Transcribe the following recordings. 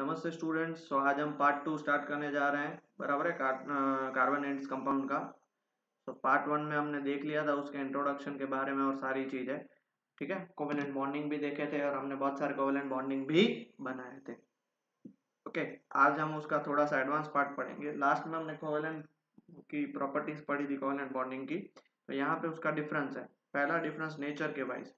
नमस्ते students so आज हम पार्ट टू स्टार्ट करने जा रहे हैं। बराबर है कार्बन एंड्स कंपाउंड का। तो पार्ट वन में हमने देख लिया था उसके इंट्रोडक्शन के बारे में और सारी चीज़ें। ठीक है? कोवेलेंट बॉन्डिंग भी देखे थे और हमने बहुत सारे कोवेलेंट बॉन्डिंग भी बनाए थे। ओके आज हम उसका थोड़ा सा एडवांस पार्ट पढ़ेंगे। लास्ट में हमने कोवेलेंट की प्रॉपर्टीज़ पढ़ी थी कोवेलेंट बॉन्डिंग की। तो यहाँ पे उसका डिफरेंस है। पहला डिफरेंस नेचर के वाइज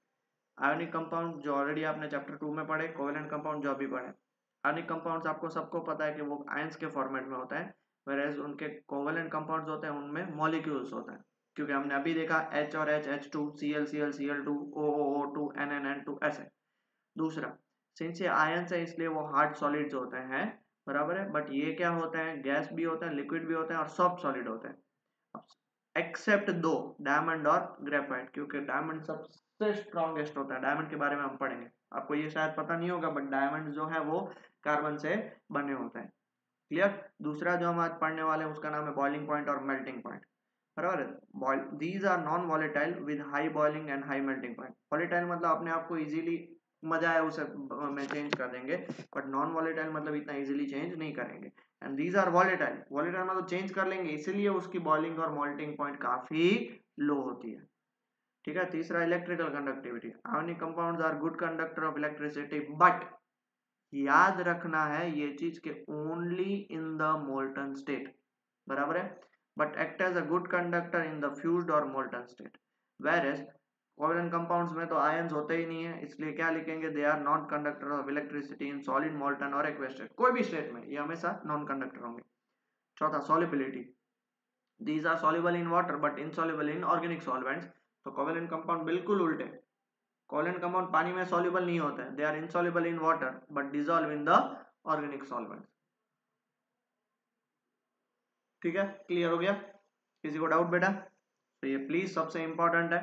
आयोनिक कंपाउंड जो ऑलरेडी आपने चैप्टर टू में पढ़े कोवेलेंट कंपाउंड जो अभी पढ़े। आयोनिक कंपाउंड्स आपको सबको पता है कि वो आयंस के फॉर्मेट में होता है वेरेज उनके कोवेलेंट कंपाउंड्स होते हैं, उनमें मॉलिक्यूल्स होते हैं। क्योंकि हमने अभी देखा H और H H2 Cl Cl Cl2 OOO2 NNN2 ऐसे दूसरा सिंस ये आयंस है, इसलिए वो हार्ड सॉलिड्स होते हैं, बराबर है? बट ये क्या होते हैं? गैस भी होते हैं लिक्विड भी होते हैं और सॉफ्ट सॉलिड होते हैं। एक्सेप्ट दो डायमंड और ग्रेफाइट क्योंकि डायमंड सबसे स्ट्रॉन्गेस्ट होता है। डायमंड के बारे में हम पढ़ेंगे। आपको ये शायद पता नहीं होगा बट डायमंड जो है वो कार्बन से बने होते हैं। क्लियर दूसरा जो हम आज पढ़ने वाले हैं, उसका नाम है बॉइलिंग पॉइंट और मेल्टिंग पॉइंट बराबर these are non volatile with high boiling and high melting point volatile मतलब अपने आप को इजीली मज़ा है उसे में चेंज कर देंगे बट नॉन वॉलेटाइल मतलब इतना इजीली चेंज नहीं करेंगे। And these are volatile volatile मतलब चेंज कर लेंगे, इसीलिए उसकी बॉइलिंग और मोल्टिंग पॉइंट काफ़ी लो होती है। ठीक है? तीसरा electrical conductivity ionic compounds are good conductor of electricity but याद रखना है ये चीज़ के only in the molten state बराबर है? But act as a good conductor in the fuse और molten state where as covalent compounds में तो आयंस होते ही नहीं है, इसलिए क्या लिखेंगे? They are non conductor of electricity in solid molten और एक्वेस स्टेट कोई भी स्टेट में, ये हमेशा नॉन कंडक्टर होंगे। चौथा solubility these are soluble in water but insoluble in organic solvents तो कोवेलेंट कंपाउंड बिल्कुल उल्टे। कोवेलेंट कंपाउंड पानी में सॉल्युबल नहीं होते they are insoluble in water but dissolve in the organic solvent ठीक है? क्लियर हो गया? किसी को डाउट बेटा? तो ये प्लीज़ सबसे इंपॉर्टेंट है।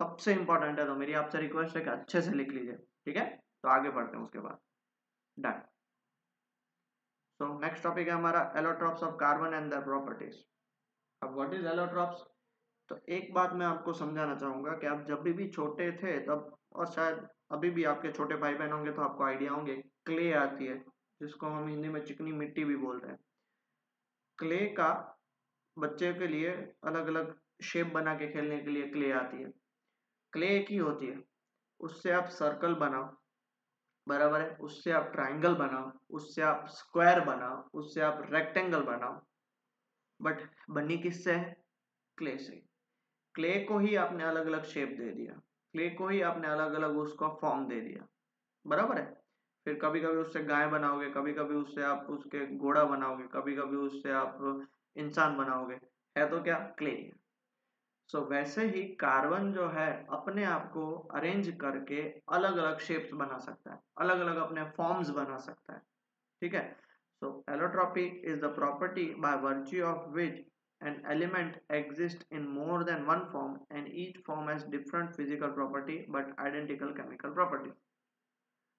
सबसे इंपॉर्टेंट है तो मेरी आपसे रिक्वेस्ट है कि अच्छे से लिख लीजिए। ठीक है? तो आगे बढ़ते हैं उसके बाद। डन सो नेक्स्ट टॉपिक है हमारा allotropes of carbon and their properties अब व्हाट इज़ एलोट्रॉप्स तो एक बात मैं आपको समझाना चाहूँगा कि आप जब भी, भी छोटे थे तब और शायद अभी भी आपके छोटे भाई बहन होंगे तो आपको आइडिया होंगे क्ले आती है जिसको हम हिंदी में चिकनी मिट्टी भी बोलते हैं। क्ले का बच्चे के लिए अलग अलग शेप बना के खेलने के लिए क्ले आती है। क्ले एक ही होती है। उससे आप सर्कल बनाओ बराबर है उससे आप ट्राइंगल बनाओ उससे आप स्क्वायर बनाओ उससे आप रेक्टेंगल बनाओ बट बनी किससे है? क्ले से क्ले को ही आपने अलग अलग शेप दे दिया। क्ले को ही आपने अलग अलग उसका फॉर्म दे दिया। बराबर है? फिर कभी कभी उससे गाय बनाओगे कभी कभी उससे आप उसके घोड़ा बनाओगे कभी कभी उससे आप इंसान बनाओगे। है तो क्या? क्ले सो so, वैसे ही कार्बन जो है अपने आप को अरेंज करके अलग अलग शेप्स बना सकता है। अलग अलग अपने फॉर्म्स बना सकता है। ठीक है? So allotropy is the property by virtue of which an element exists in more than one form, and each form has different physical property but identical chemical property.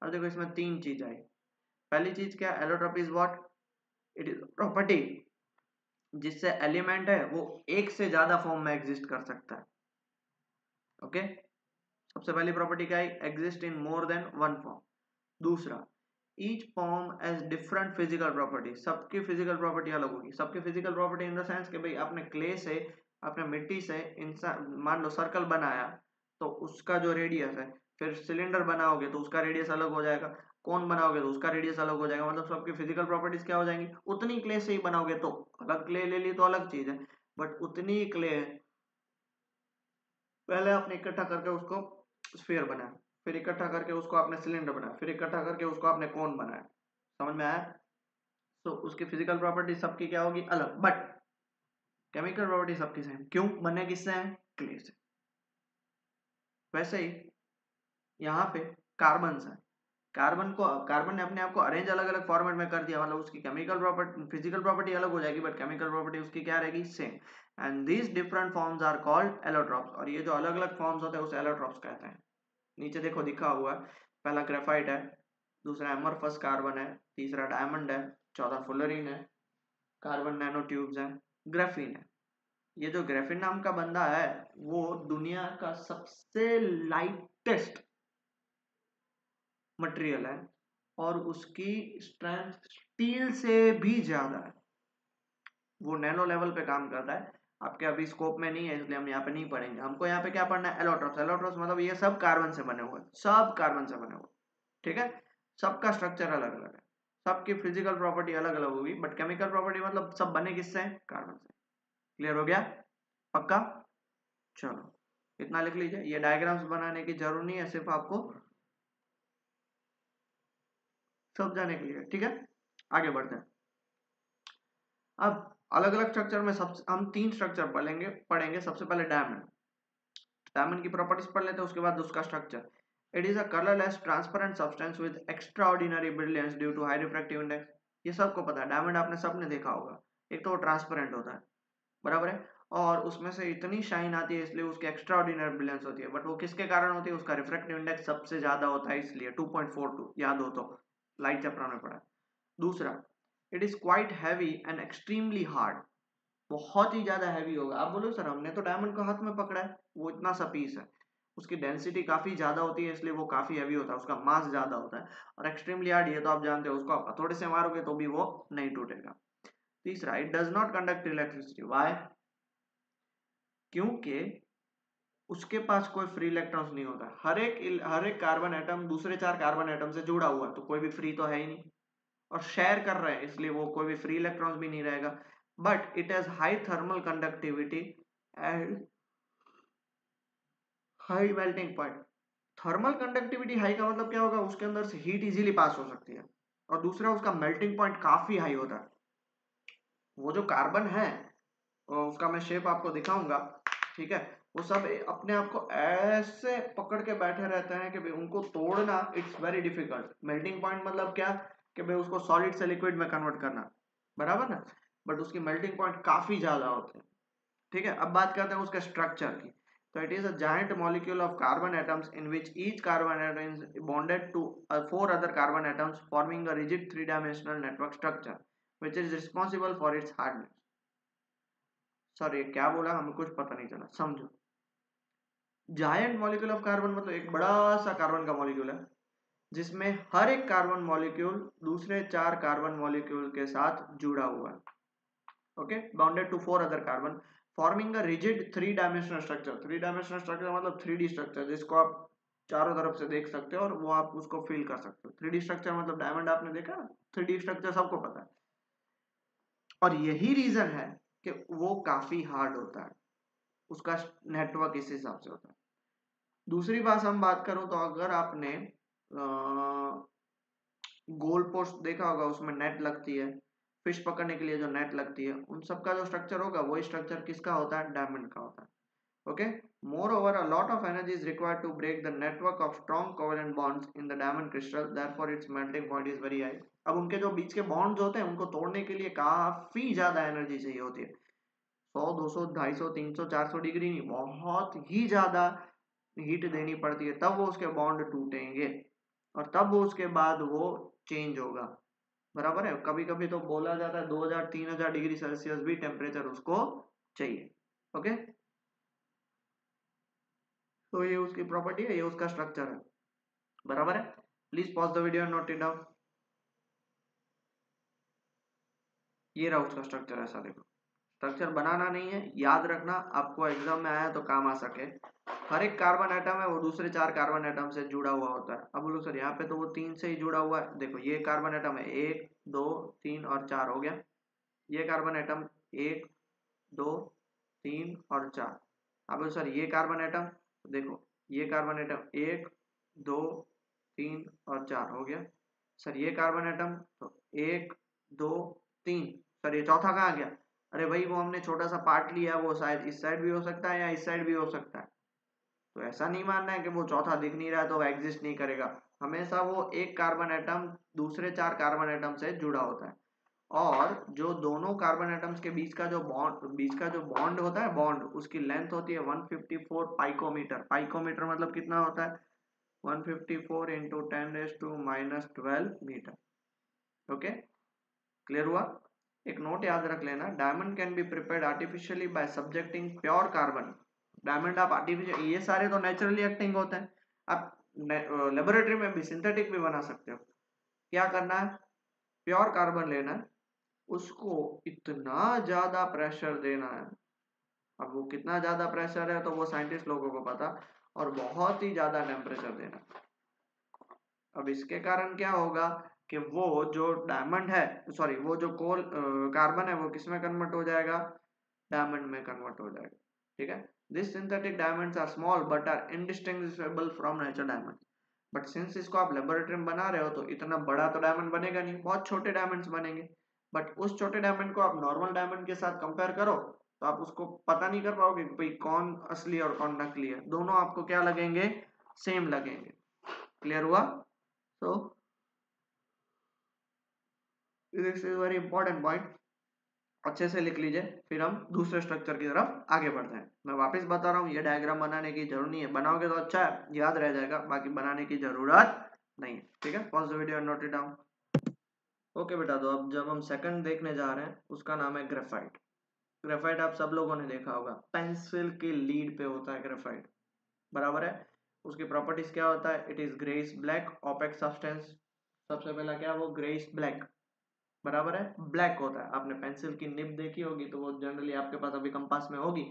अब देखो इसमें तीन चीज़ आई। पहली चीज़ क्या? Allotropy is what it is property जिससे element है, वो एक से ज़्यादा फॉर्म में एग्जिस्ट कर सकता है। Okay okay? सबसे पहली प्रॉपर्टी क्या आई? Exist in more than one form दूसरा each form has different physical property सबकी फ़िज़िकल प्रॉपर्टी अलग होगी। सबकी physical property in the sense कि भाई आपने क्ले से, आपने मिट्टी से इंसान मान लो सर्कल बनाया तो उसका जो रेडियस है, फिर सिलेंडर बनाओगे तो उसका रेडियस अलग हो जाएगा। कौन बनाओगे तो उसका रेडियस अलग हो जाएगा। मतलब सबकी फ़िज़िकल प्रॉपर्टीज़ क्या हो जाएँगी? उतनी क्ले से ही बनाओगे तो अलग क्ले ले ली तो अलग चीज़ है। बट उतनी क्ले पहले आपने इकट्ठा करके उसको स्फीयर बनाया। फिर इकट्ठा करके उसको आपने सिलेंडर बनाया। फिर इकट्ठा करके उसको आपने कौन बनाया। समझ में आया? तो उसकी फ़िज़िकल प्रॉपर्टी सबकी क्या होगी? अलग। बट केमिकल प्रॉपर्टी सबकी सेम क्यों? बने किससे हैं? क्ले से। वैसे ही, यहाँ पे कार्बन है। कार्बन को कार्बन ने अपने आप को अरेंज अलग अलग फॉर्मेट में कर दिया। मतलब उसकी केमिकल प्रॉपर्टी फ़िज़िकल प्रॉपर्टी अलग हो जाएगी बट केमिकल प्रॉपर्टी उसकी क्या रहेगी? Same and these different forms are called allotropes और ये जो अलग अलग फॉर्म्स होते हैं, उसे एलोट्रॉप्स कहते हैं। नीचे देखो दिखा हुआ है, पहला ग्रेफाइट है, दूसरा एमरफस कार्बन है, तीसरा डायमंड है, चौथा फुलरिन है कार्बन नैनो ट्यूब्स है ग्रेफिन है। ये जो ग्रेफिन नाम का बंदा है, वो दुनिया का सबसे लाइटेस्ट मटेरियल है और उसकी स्ट्रेंथ स्टील से भी ज़्यादा है। वो नैनो लेवल पे काम करता है। आपके अभी स्कोप में नहीं है, इसलिए हम यहाँ पे नहीं पढ़ेंगे। हमको यहाँ पे क्या पढ़ना है? एलोट्रॉप्स एलोट्रॉप्स मतलब ये सब कार्बन से बने हुए सब कार्बन से बने हुए ठीक है? सबका स्ट्रक्चर अलग अलग है। सबकी फ़िज़िकल प्रॉपर्टी अलग अलग होगी बट केमिकल प्रॉपर्टी मतलब सब बने किससे? कार्बन से। क्लियर हो गया? पक्का? चलो। इतना लिख लीजिए। ये डायग्राम्स बनाने की ज़रूरत नहीं है, सिर्फ़ आपको समझाने के लिए। ठीक है? आगे बढ़ते हैं। अब अलग अलग स्ट्रक्चर में सब, हम तीन स्ट्रक्चर पढ़ेंगे पढ़ेंगे सबसे पहले डायमंड डायमंड की प्रॉपर्टीज़ पढ़ लेते हैं, उसके बाद उसका structure it is a colourless transparent substance with extraordinary brilliance due to high refractive index ये सबको पता है। डायमंड आपने सबने देखा होगा। एक तो वो ट्रांसपेरेंट होता है। बराबर है? और उसमें से इतनी शाइन आती है, इसलिए उसकी एक्स्ट्रा ऑर्डिनरी ब्रिलियंस होती है। बट वो किसके कारण होती है? उसका रिफ्रैक्टिव इंडेक्स सबसे ज़्यादा होता है, इसलिए 2.42 याद हो तो। लाइट चैप्टर में पढ़ा। दूसरा it is quite heavy and extremely hard बहुत ही ज़्यादा हैवी होगा। आप बोलो सर, हमने तो डायमंड को हाथ में पकड़ा है। वो इतना सा पीस है। उसकी डेंसिटी काफ़ी ज़्यादा होती है, इसलिए वो काफ़ी हैवी होता है। उसका मास ज़्यादा होता है। और एक्सट्रीमली हार्ड ये तो आप जानते हो, उसको आप थोड़े से मारोगे तो भी वो नहीं टूटेगा। तीसरा it does not conduct electricity why क्योंकि उसके पास कोई फ्री इलेक्ट्रॉन्स नहीं होता। हर एक हर एक कार्बन एटम दूसरे चार कार्बन एटम से जुड़ा हुआ है तो कोई भी फ्री तो है ही नहीं। और शेयर कर रहे हैं, इसलिए वो कोई भी फ्री इलेक्ट्रॉन्स भी नहीं रहेगा। But it has high thermal conductivity and high melting point thermal conductivity high का मतलब क्या होगा? उसके अंदर से हीट इजीली पास हो सकती है। और दूसरा, उसका मेल्टिंग पॉइंट काफ़ी हाई होता है। वो जो कार्बन है उसका मैं शेप आपको दिखाऊँगा, ठीक है? वो सब अपने आप को ऐसे पकड़ के बैठे रहते हैं कि उनको तोड़ना it's very difficult melting point मतलब क्या? कि भाई उसको सॉलिड से लिक्विड में कन्वर्ट करना। बराबर ना? बट उसकी मेल्टिंग पॉइंट काफ़ी ज़्यादा होते हैं। ठीक है? अब बात करते हैं उसके स्ट्रक्चर की। तो it is a molecule of carbon atoms in which each carbon bonded to four other carbon atoms forming a three dimensional network structure which is responsible for its hardness sorry क्या बोला? हमें कुछ पता नहीं चला। समझो। जायंट मॉलिक्यूल ऑफ़ कार्बन मतलब एक बड़ा सा कार्बन का मॉलिक्यूल है। जिसमें हर एक कार्बन मॉलिक्यूल दूसरे चार कार्बन मॉलिक्यूल के साथ जुड़ा हुआ है। Okay bounded to four other carbon forming a rigid three dimensional structure three dimensional structure मतलब थ्री डी स्ट्रक्चर जिसको आप चारों तरफ़ से देख सकते हो और वो आप उसको फील कर सकते हो। थ्री डी स्ट्रक्चर मतलब डायमंड आपने देखा? थ्री डी स्ट्रक्चर सबको पता है। और यही रीजन है कि वो काफ़ी हार्ड होता है। उसका नेटवर्क इस हिसाब से होता है। दूसरी बात हम बात करूँ तो अगर आपने गोल पोस्ट देखा होगा, उसमें नेट लगती है, फ़िश पकड़ने के लिए जो नेट लगती है, उन सबका जो स्ट्रक्चर होगा, वही स्ट्रक्चर किसका होता है? डायमंड का होता है। Okay? Moreover, a lot of energy is required to break the network of strong covalent bonds in the diamond crystal. Therefore, its melting point is very high. अब उनके जो बीच के बॉन्ड्स होते हैं, उनको तोड़ने के लिए काफ़ी ज़्यादा एनर्जी चाहिए होती है। सौ, दो सौ, ढाई सौ, तीन सौ, चार सौ डिग्री नहीं, बहुत ही ज़्यादा हीट देनी पड़ती है, तब वो उसके बॉन्ड टूटेंगे। और तब उसके बाद वो चेंज होगा। बराबर है? कभी कभी तो बोला जाता है 2000 3000 डिग्री सेल्सियस भी टेम्परेचर उसको चाहिए। ओके? तो ये उसकी प्रॉपर्टी है, ये उसका स्ट्रक्चर है। बराबर है? Please pause the video note it down ये रहा उसका स्ट्रक्चर ऐसा देखो स्ट्रक्चर बनाना नहीं है, याद रखना, आपको एग्ज़ाम में आया तो काम आ सके। हर एक कार्बन आइटम है, वो दूसरे चार कार्बन आइटम से जुड़ा हुआ होता है। अब बोलो सर, यहाँ पे तो वो तीन से ही जुड़ा हुआ है। देखो, ये कार्बन आइटम है, एक, दो, तीन और चार हो गया। ये कार्बन आइटम एक, दो, तीन और चार। अब बोलो सर, ये कार्बन आइटम देखो, ये कार्बन आइटम एक, दो, तीन और चार हो गया। सर, ये कार्बन आइटम तो एक, दो, तीन। सर, ये चौथा कहाँ गया? अरे भाई वो हमने छोटा सा पार्ट लिया, वो शायद इस साइड भी हो सकता है या इस साइड भी हो सकता है। तो ऐसा नहीं मानना है कि वो चौथा दिख नहीं रहा है तो एग्जिस्ट नहीं करेगा। हमेशा वो एक कार्बन एटम दूसरे चार कार्बन एटम से जुड़ा होता है। और जो दोनों कार्बन एटम्स के बीच का जो बॉन्ड, बीच का जो बॉन्ड होता है, बॉन्ड, उसकी लेंथ होती है 154 पाइकोमीटर। पाइकोमीटर मतलब कितना होता है? 154 fifty four into ten S to minus twelve metre okay clear हुआ? एक नोट याद रख लेना diamond can be prepare artificially by subjecting pure carbon diamond आप आर्टिफिशियल ये सारे तो नेचुरली एक्टिंग होते हैं। आप लेबोरेटरी में भी सिंथेटिक भी बना सकते हो। क्या करना है? प्योर कार्बन लेना है। उसको इतना ज़्यादा प्रेशर देना है। अब वो कितना ज़्यादा प्रेशर है तो वो साइंटिस्ट लोगों को पता, और बहुत ही ज़्यादा टेम्परेचर देना। अब इसके कारण क्या होगा? कि वो जो डायमंड है सॉरी वो जो कोल कार्बन है, वो किसमें कन्वर्ट हो जाएगा? डायमंड में कन्वर्ट हो जाएगा, ठीक है? This synthetic diamonds are small but are indistinguishable from nature diamond but since इसको आप लेबोरेटरी में बना रहे हो तो इतना बड़ा तो डायमंड बनेगा नहीं, बहुत छोटे डायमंड्स बनेंगे। बट उस छोटे डायमंड को आप नॉर्मल डायमंड के साथ कंपेयर करो तो आप उसको पता नहीं कर पाओगे भाई कौन असली और कौन नकली है। दोनों आपको क्या लगेंगे? सेम लगेंगे। क्लियर हुआ? तो this is very important point अच्छे से लिख लीजिए, फिर हम दूसरे स्ट्रक्चर की तरफ़ आगे बढ़ते हैं। मैं वापस बता रहा हूँ, ये डायग्राम बनाने की ज़रूरत नहीं है। बनाओगे तो अच्छा है, याद रह जाएगा, बाकी बनाने की ज़रूरत नहीं है। ठीक है? Pause the video note it down okay बेटा तो अब जब हम सेकंड देखने जा रहे हैं, उसका नाम है ग्रेफाइट ग्रेफाइट आप सब लोगों ने देखा होगा। पेंसिल के लीड पे होता है ग्रेफाइट बराबर है? उसकी प्रॉपर्टीज़ क्या होता है? It is grace black opaque substance सबसे पहला क्या वो? ग्रेस ब्लैक बराबर है ब्लैक होता है। आपने पेंसिल की निब देखी होगी तो वो जनरली आपके पास अभी कंपास में होगी।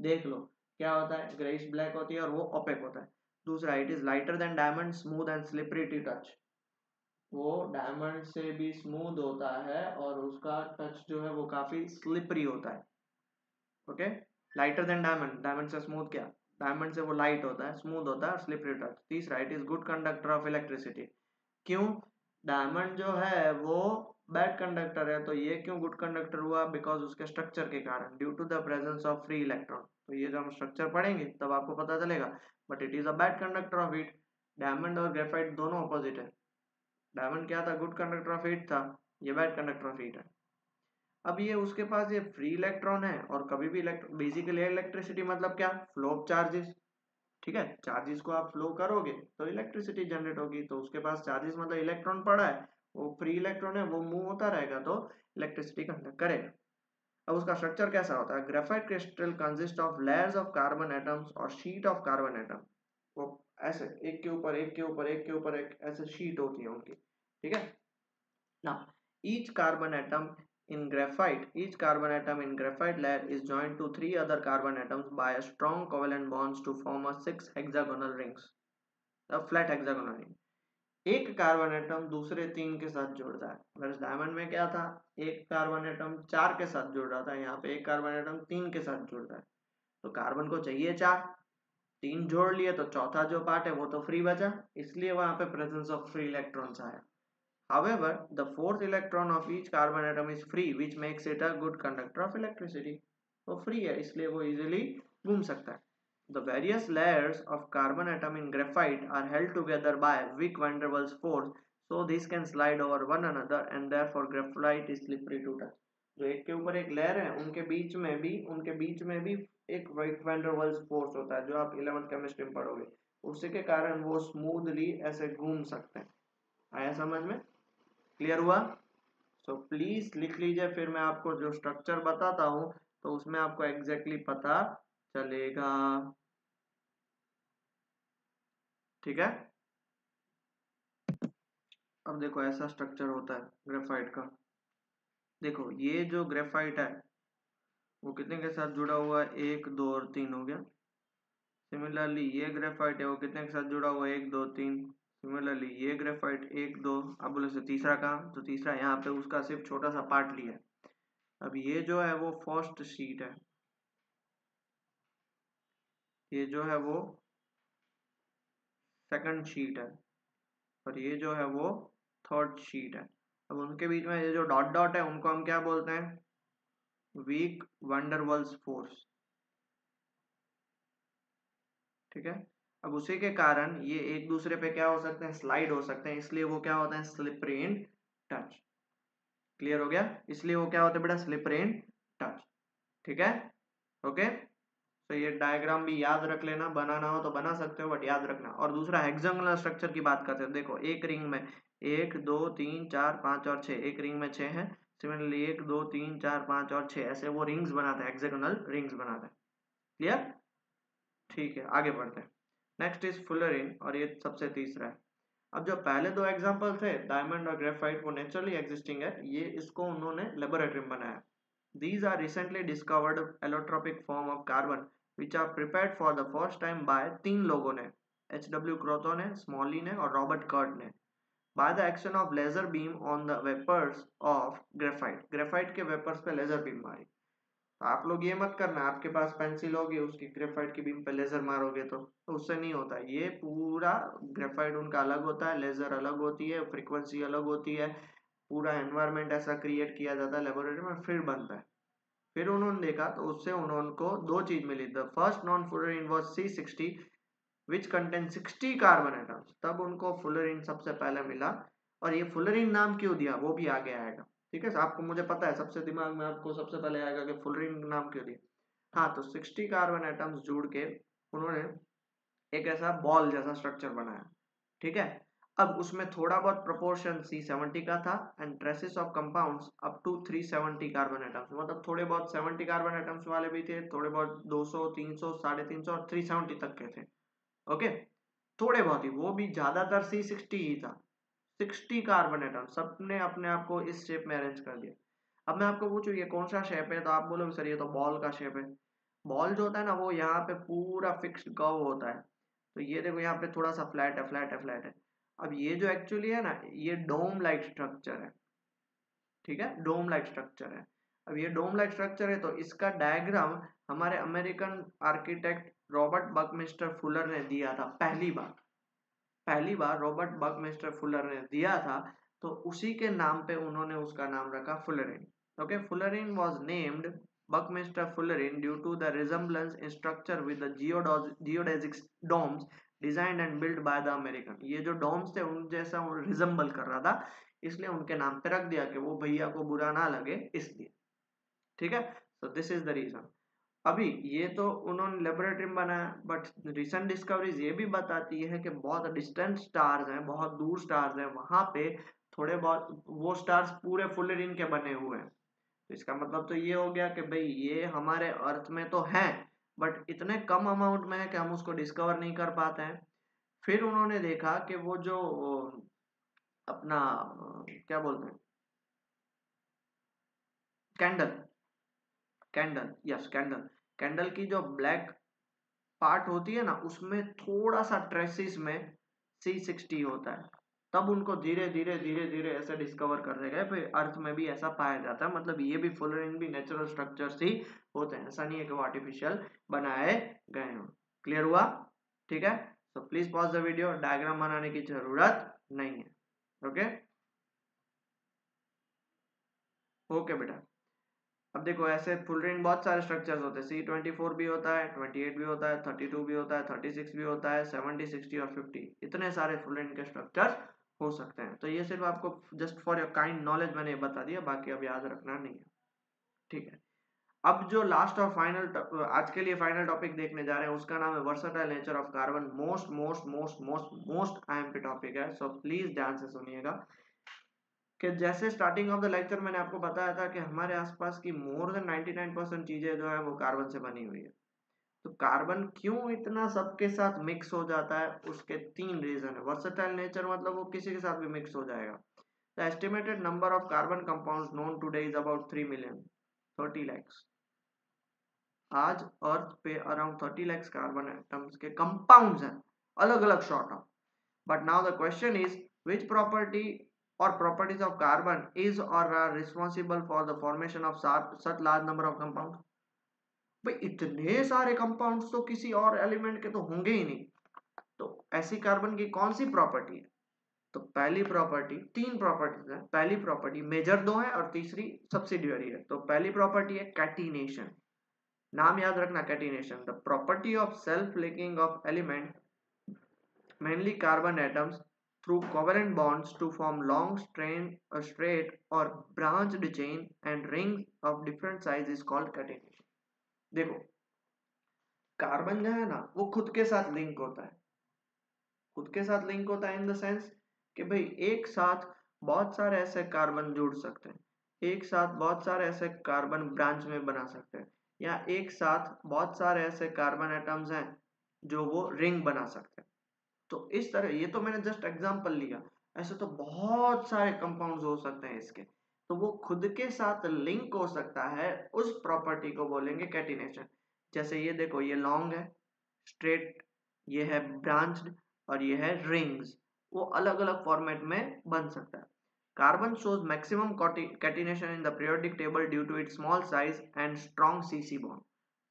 देख लो, क्या होता है? ग्रेस ब्लैक होती है और वो ओपेक होता है। दूसरा it is lighter than diamond smooth and slippery to touch वो डायमंड से भी स्मूथ होता है और उसका टच जो है वो काफ़ी स्लिपरी होता है। Okay lighter than diamond diamond से स्मूथ क्या? डायमंड से वो लाइट होता है स्मूथ होता है स्लिपरी टच तीसरा it is good conductor of electricity क्यों? डायमंड जो है वो बैड कंडक्टर है तो ये क्यों गुड कंडक्टर हुआ? बिकॉज़ उसके स्ट्रक्चर के कारण due to the presence of free electron तो ये जब हम स्ट्रक्चर पढ़ेंगे, तब आपको पता चलेगा but it is a bad conductor of heat diamond और ग्रेफाइट दोनों अपोजिट है. डायमंड क्या था? गुड कंडक्टर ऑफ़ हीट था. ये बैड कंडक्टर ऑफ़ हीट है. अब ये उसके पास ये फ्री इलेक्ट्रॉन है, और कभी भी इलेक्ट्रॉन बेसिकली इलेक्ट्रिसिटी मतलब क्या? फ्लो ऑफ़ चार्जेस ठीक है? चार्जेस को आप फ्लो करोगे तो इलेक्ट्रिसिटी जनरेट होगी तो उसके पास चार्जेस मतलब इलेक्ट्रॉन पड़ा है. वो फ्री इलेक्ट्रॉन है, वो मूव होता रहेगा तो इलेक्ट्रिसिटी कंडक्ट करेगा। अब उसका स्ट्रक्चर कैसा होता है? Graphite crystal consist of layers of carbon atoms और शीट ऑफ़ कार्बन एटम वो ऐसे, एक के ऊपर, एक के ऊपर, एक के ऊपर, एक ऐसे शीट होती है उनकी। ठीक है? ना each carbon atom in graphite, each carbon atom in graphite layer is joined to three other carbon atoms by a strong covalent bonds to form a six hexagonal rings a flat hexagonal ring एक carbon atom दूसरे तीन के साथ जुड़ता है। अगर diamond में क्या था? एक कार्बन एटम चार के साथ जुड़ रहा था यहाँ पे एक कार्बन एटम तीन के साथ जुड़ रहा है। तो कार्बन को चाहिए चार तीन जोड़ लिए तो चौथा जो पार्ट है वो तो फ्री बचा इसलिए वहाँ पे प्रेजेंस ऑफ़ फ्री इलेक्ट्रॉन्स आया। However, the fourth electron of each carbon atom is free, which makes it a good conductor of electricity. तो free है इसलिए वो easily घूम सकता है। The various layers of carbon atom in graphite are held together by weak van der Waals force, so these can slide over one another and therefore graphite is slippery to touch. जो एक के ऊपर एक layer है उनके बीच में भी उनके बीच में भी एक der Waals फोर्स होता है जो आप इलेवंथ केमिस्ट्री में पढ़ोगे उसी के कारण वो स्मूथली ऐसे घूम सकते हैं आया समझ में क्लियर हुआ सो so, प्लीज़ लिख लीजिए फिर मैं आपको जो स्ट्रक्चर बताता हूँ तो उसमें आपको एग्जैक्टली exactly पता चलेगा ठीक है? अब देखो ऐसा स्ट्रक्चर होता है ग्रेफाइट का। देखो, ये जो ग्रेफाइट है, वो कितने के साथ जुड़ा हुआ है? एक, दो और तीन हो गया। सिमिलरली ये ग्रेफाइट है, वो कितने के साथ जुड़ा हुआ है? एक, दो, तीन। सिमिलरली ये ग्रेफाइट एक, दो। अब बोले से तीसरा कहाँ? तो तीसरा यहाँ पे, उसका सिर्फ़ छोटा सा पार्ट लिया अब ये जो है, वो फ़र्स्ट शीट है। ये जो है, वो सेकंड शीट है। और ये जो है वो थर्ड शीट है। अब उनके बीच में ये जो डॉट डॉट है, उनको हम क्या बोलते हैं? वीक वंडरवल्स फोर्स ठीक है? अब उसी के कारण ये एक दूसरे पे क्या हो सकते हैं? स्लाइड हो सकते हैं। इसलिए वो क्या होता है? स्लिपरी इन टच क्लियर हो गया? इसलिए वो क्या होता है बेटा? स्लिपरी इन टच ठीक है? ओके तो ये डायग्राम भी याद रख लेना, बनाना हो तो बना सकते हो बट याद रखना। और दूसरा हेक्सागोनल स्ट्रक्चर की बात करते हैं। देखो, एक रिंग में एक, दो, तीन, चार, पाँच और छह एक रिंग में छह है। सिमिलरली एक, दो, तीन, चार, पाँच और छह ऐसे वो रिंग्स बनाते हैं हेक्सागोनल रिंग्स बनाते हैं। क्लियर ठीक है, आगे बढ़ते हैं। नेक्स्ट इज़ फुलरिन और ये सबसे तीसरा है। अब जो पहले दो एग्ज़ाम्पल थे डायमंड और ग्रेफाइट वो नेचुरली एग्जिस्टिंग है। ये इसको उन्होंने लेबोरेटरी में बनाया। These are recently discovered allotropic form of carbon which are prepared for the first time by तीन लोगों ने एच डब्ल्यू क्रोथो ने स्मॉली ने और रॉबर्ट कर्ट ने by the action of laser beam on the vapours of graphite graphite के vapours पे laser beam मारी। तो आप लोग ये मत करना आपके पास पेंसिल होगी उसकी ग्रेफाइट की बीम पे लेजर मारोगे तो, तो उससे नहीं होता। ये पूरा ग्रेफाइट उनका अलग होता है लेजर अलग होती है फ्रीक्वेंसी अलग होती है पूरा एनवायरमेंट ऐसा क्रिएट किया जाता है लेबोरेटरी में फिर बनता है। फिर उन्होंने देखा तो उससे उन्होंने को दो चीज़ मिली। The first non fullerene was C sixty which contain sixty carbon atoms तब उनको फुलरिन सबसे पहले मिला। और ये फुलरिन नाम क्यों दिया? वो भी आगे आएगा। ठीक है? आपको मुझे पता है, सबसे दिमाग में आपको सबसे पहले आएगा कि फुलरिन नाम क्यों दिया। हाँ तो सिक्सटी कार्बन एटम्स जुड़ के उन्होंने एक ऐसा बॉल जैसा स्ट्रक्चर बनाया। ठीक है? अब उसमें थोड़ा बहुत प्रोपोर्शन सी सेवेंटी का था and traces of compounds up to three seventy carbon atoms मतलब थोड़े बहुत सेवेंटी कार्बन एटम्स वाले भी थे, थोड़े बहुत दो सौ, तीन सौ, साढ़े तीन सौ और थ्री सेवेंटी तक के थे। ओके? थोड़े बहुत ही, वो भी ज़्यादातर सी सिक्सटी ही था। सिक्सटी कार्बन एटम सबने अपने आप को इस शेप में अरेंज कर दिया अब मैं आपको पूछू, ये कौन सा शेप है? तो आप बोलोगे, सर, ये तो बॉल का शेप है। बॉल जो होता है ना, वो यहाँ पे पूरा फिक्स कव होता है। तो ये देखो, यहाँ पे थोड़ा सा फ्लैट है फ्लैट है फ्लैट है। अब ये जो एक्चुअली है ना, ये डोम लाइक स्ट्रक्चर है। ठीक है? डोम लाइक स्ट्रक्चर है। अब ये डोम लाइक स्ट्रक्चर है तो इसका डायग्राम हमारे American architect Robert Buckminster Fuller ने दिया था पहली बार। पहली बार रॉबर्ट बकमिस्टर फुलर ने दिया था तो उसी के नाम पे उन्होंने उसका नाम रखा fullerene okay fullerene was named Buckminster fullerene due to the resemblance in structure with the geodesic domes design and build by the American. ये जो डॉम्स थे, उन जैसा रिजम्बल कर रहा था, इसलिए उनके नाम पे रख दिया कि वो भैया को बुरा ना लगे, इसलिए। ठीक है? तो दिस इज़ द रीजन अभी, ये तो उन्होंने लेबोरेटरी में बनाया बट रिसेंट डिस्कवरीज ये भी बताती है कि बहुत डिस्टेंट स्टार्स हैं, बहुत दूर स्टार्स हैं, वहाँ पे थोड़े बहुत, वो स्टार्स पूरे फुल रिन के बने हुए हैं। तो इसका मतलब तो ये हो गया कि भाई, ये हमारे अर्थ में तो हैं बट इतने कम अमाउंट में है कि हम उसको डिस्कवर नहीं कर पाते हैं। फिर उन्होंने देखा कि वो जो, अपना, क्या बोलते हैं? Candle candle yes candle candle की जो ब्लैक पार्ट होती है ना, उसमें थोड़ा सा ट्रेसिस में सी सिक्सटी होता है। तब उनको धीरे धीरे धीरे धीरे ऐसे डिस्कवर करने गए फिर अर्थ में भी ऐसा पाया जाता है। मतलब ये भी फुलरिन भी नेचुरल स्ट्रक्चर्स ही होते हैं। ऐसा नहीं है कि वो आर्टिफिशियल बनाए गए हो। क्लियर हुआ? ठीक है? तो please pause the video diagram बनाने की ज़रूरत नहीं है। ओके ओके बेटा। अब देखो, ऐसे फुल रिंग बहुत सारे स्ट्रक्चर्स होते हैं। सी ट्वेंटी फोर भी होता है ट्वेंटी एट भी होता है थर्टी टू भी होता है थर्टी सिक्स भी होता है सेवेंटी सिक्सटी और फिफ्टी इतने सारे फुल रिंग के स्ट्रक्चर्स हो सकते हैं। तो ये सिर्फ़ आपको just for your kind knowledge मैंने बता दिया, बाकी अब याद रखना नहीं है। ठीक है। अब जो लास्ट और फाइनल आज के लिए फाइनल टॉपिक देखने जा रहे हैं, उसका नाम है versatile nature of carbon most most most most most I topic है। सो प्लीज़ ध्यान से सुनिएगा कि जैसे स्टार्टिंग ऑफ़ द लेक्चर मैंने आपको बताया था कि हमारे आसपास की मोर देन 99 परसेंट चीज़ें जो है वो कार्बन से बनी हुई है। तो कार्बन क्यों इतना सबके साथ मिक्स हो जाता है? उसके तीन रीजन है। वर्सटाइल नेचर मतलब वो किसी के साथ भी मिक्स हो जाएगा। The estimated number of carbon compounds known today is about three million thirty lakhs आज अर्थ पे around thirty lakhs carbon atoms के कंपाउंड्स हैं। अलग अलग sort of but now the question is which property or properties of carbon is or are responsible for the formation of such large number of compounds? भाई इतने सारे compounds तो किसी और एलिमेंट के तो होंगे ही नहीं। तो ऐसी कार्बन की कौन सी प्रॉपर्टी है? तो पहली प्रॉपर्टी तीन प्रॉपर्टीज़ है। पहली प्रॉपर्टी मेजर दो है और तीसरी सब्सिडियरी है। तो पहली प्रॉपर्टी है कैटिनेशन नाम याद रखना catenation the property of self linking of element mainly carbon atoms through covalent bonds to form long strain, a straight or branched chain and rings of different size is called catenation. देखो carbon जो है ना, वो खुद के साथ link होता है। खुद के साथ लिंक होता है इन द सेंस कि भाई, एक साथ बहुत सारे ऐसे कार्बन जुड़ सकते हैं। एक साथ बहुत सारे ऐसे कार्बन ब्रांच में बना सकते हैं। या एक साथ बहुत सारे ऐसे कार्बन एटम्स हैं जो वो रिंग बना सकते हैं। तो इस तरह, ये तो मैंने जस्ट एग्जांपल लिया। ऐसे तो बहुत सारे कंपाउंड्स हो सकते हैं इसके। तो वो खुद के साथ लिंक हो सकता है उस प्रॉपर्टी को बोलेंगे कैटिनेशन जैसे ये देखो, ये लॉन्ग है स्ट्रेट ये है ब्रांच्ड और ये है रिंग्स वो अलग अलग फॉर्मेट में बन सकता है. Carbon shows maximum catenation in the periodic table due to it small size and strong C C bond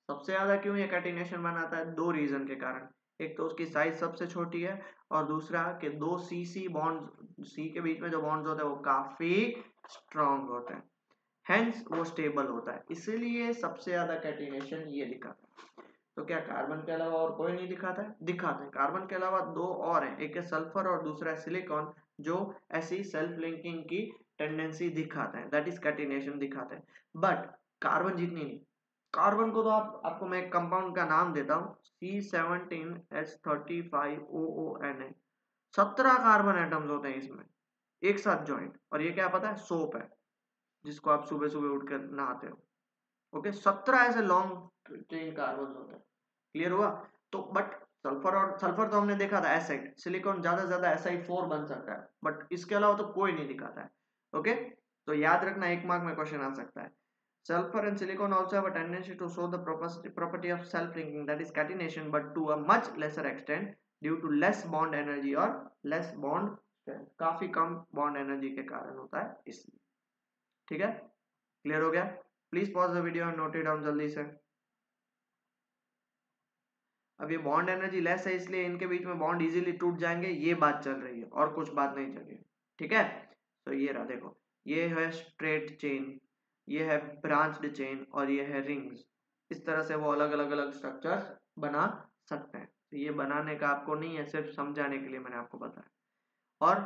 सबसे ज़्यादा क्यों ये कैटिनेशन बनाता है? दो रीजन के कारण. एक तो उसकी साइज़ सबसे छोटी है और दूसरा कि दो सी सी बॉन्ड सी के बीच में जो बॉन्ड्स होते हैं वो काफ़ी स्ट्रॉन्ग होते हैं। हेंस वो स्टेबल होता है। इसीलिए सबसे ज़्यादा कैटिनेशन ये दिखाता है। तो क्या कार्बन के अलावा और कोई नहीं दिखाता है? दिखाते हैं। कार्बन के अलावा दो और हैं। एक है सल्फ़र और दूसरा है सिलिकॉन जो ऐसी सेल्फ लिंकिंग की टेंडेंसी दिखाते हैं। दैट इज़ कैटिनेशन दिखाते हैं। बट कार्बन जितनी नहीं। कार्बन को तो आप, आपको मैं कंपाउंड का नाम देता हूँ। C seventeen H thirty five O O N A सत्रह कार्बन एटम्स होते हैं इसमें। एक साथ ज्वाइंट और ये क्या पता है? सोप है, जिसको आप सुबह सुबह उठकर नहाते हो। ओके सत्रह ऐसे लॉन्ग चेन कार्बन होते हैं। क्लियर हुआ? तो बट सल्फ़र और सल्फ़र तो हमने देखा था एसाइड सिलिकॉन ज़्यादा से ज़्यादा एस फोर बन सकता है। बट इसके अलावा तो कोई नहीं दिखाता है। ओके तो याद रखना, एक मार्क में क्वेश्चन आ सकता है। Sulfur and silicon also a tendency to show the property of self linking that is catenation, but to a much lesser extent, due to less bond energy or less bond strength काफ़ी कम bond energy के कारण होता है, इसलिए। ठीक है? Clear हो गया? Please pause the video note it down जल्दी से। अब ये बॉन्ड एनर्जी लेस है, इसलिए इनके बीच में बॉन्ड इजीली टूट जाएँगे, ये बात चल रही है, और कुछ बात नहीं चल रही ठीक है? तो ये रहा, देखो, ये है स्ट्रेट चेन ये है ब्रांच्ड चेन और ये है रिंग्स इस तरह से वो अलग अलग अलग स्ट्रक्चर्स बना सकते हैं। तो ये बनाने का आपको नहीं है, सिर्फ़ समझाने के लिए मैंने आपको बताया। और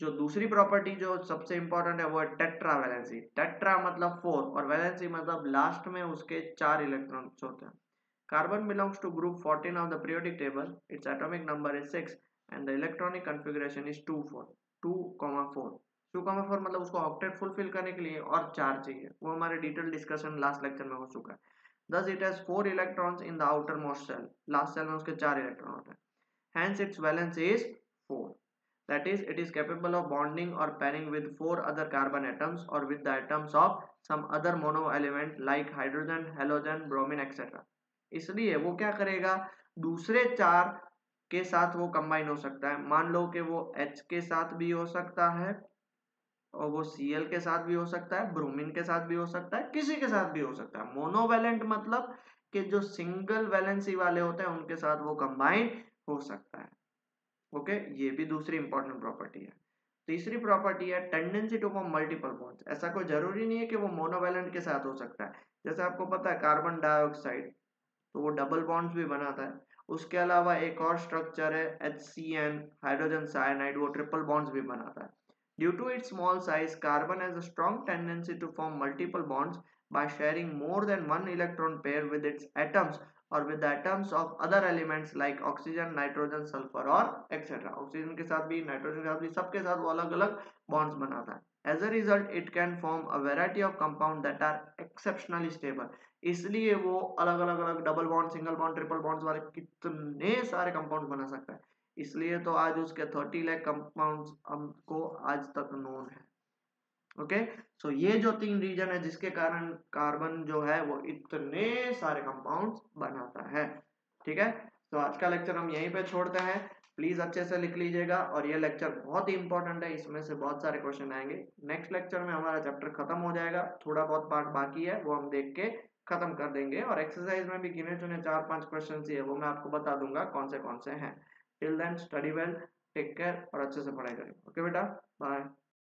जो दूसरी प्रॉपर्टी जो सबसे इंपॉर्टेंट है, वो है टेट्रा वैलेंसी टेट्रा मतलब फोर और वैलेंसी मतलब लास्ट में उसके चार इलेक्ट्रॉन्स होते हैं. Carbon belongs to group 14 of the periodic table. Its atomic number is 6 and the electronic configuration is 2 4 2 4 two comma four मतलब उसको ऑक्टेट फुलफिल करने के लिए और चार चाहिए. वो हमारे डिटेल डिस्कशन लास्ट लेक्चर में हो चुका है. Thus it has four electrons in the outer most shell last shell में उसके चार इलेक्ट्रॉन होते हैं. Hence its valence is four that is it is capable of bonding or pairing with four other carbon atoms or with the atoms of some other mono element like hydrogen halogen bromine etc इसलिए वो क्या करेगा दूसरे चार के साथ वो combine हो सकता है मान लो कि वो H के साथ भी हो सकता है और वो Cl के साथ भी हो सकता है ब्रोमीन के साथ भी हो सकता है किसी के साथ भी हो सकता है मोनोवेलेंट मतलब कि जो सिंगल वैलेंसी वाले होते हैं उनके साथ वो कंबाइन हो सकता है ओके, ये भी दूसरी इंपॉर्टेंट प्रॉपर्टी है। तीसरी प्रॉपर्टी है tendency to form multiple bonds ऐसा कोई ज़रूरी नहीं है कि वो मोनोवेलेंट के साथ हो सकता है। जैसे आपको पता है कार्बन डाइऑक्साइड तो वो डबल बॉन्ड्स भी बनाता है। उसके अलावा एक और स्ट्रक्चर है H C N hydrogen cyanide वो ट्रिपल बॉन्ड्स भी बनाता है। Due to it small size carbon has a strong tendency to form multiple bonds by sharing more than one electron pair with its atoms with the atoms of other elements like oxygen, nitrogen, sulfur और etcetera oxygen के साथ भी nitrogen के साथ भी सबके साथ वो अलग अलग बॉन्ड्स बनाता है। As a result it can form a variety of compound that are exceptionally stable इसलिए वो अलग अलग अलग double bond single bond triple bonds वाले कितने सारे कंपाउंड बना सकता है। इसलिए तो आज उसके थर्टी लैक कंपाउंड्स हमको आज तक नोन है। ओके सो ये जो तीन रीजन है, जिसके कारण कार्बन जो है, वो इतने सारे कंपाउंड्स बनाता है। ठीक है? तो आज का लेक्चर हम यहीं पे छोड़ते हैं। प्लीज़ अच्छे से लिख लीजिएगा और ये लेक्चर बहुत ही इंपॉर्टेंट है। इसमें से बहुत सारे क्वेश्चन आएँगे। नेक्स्ट लेक्चर में हमारा चैप्टर खत्म हो जाएगा। थोड़ा बहुत पार्ट बाकी है, वो हम देख के खत्म कर देंगे। और एक्सरसाइज में भी गिने चुने चार पाँच क्वेश्चन ही है, वो मैं आपको बता दूँगा कौन से कौन से हैं। Till then study well take care और अच्छे से पढ़ाई करें। ओके बेटा? बाय